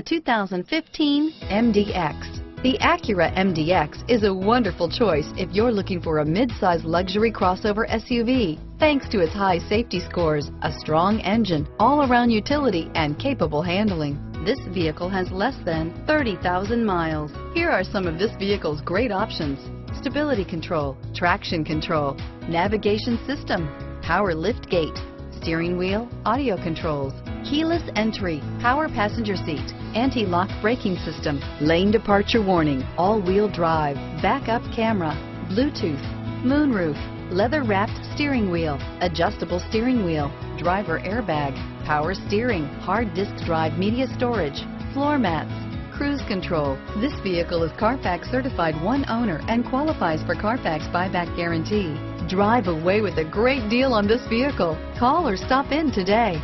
The 2015 MDX. The Acura MDX is a wonderful choice if you're looking for a mid-size luxury crossover SUV. Thanks to its high safety scores, a strong engine, all-around utility, and capable handling. This vehicle has less than 30,000 miles. Here are some of this vehicle's great options. Stability control, traction control, navigation system, power lift gate, steering wheel, audio controls, keyless entry, power passenger seat, anti-lock braking system, lane departure warning, all-wheel drive, backup camera, Bluetooth, moonroof, leather-wrapped steering wheel, adjustable steering wheel, driver airbag, power steering, hard disk drive media storage, floor mats, cruise control. This vehicle is Carfax certified one owner and qualifies for Carfax buyback guarantee. Drive away with a great deal on this vehicle. Call or stop in today.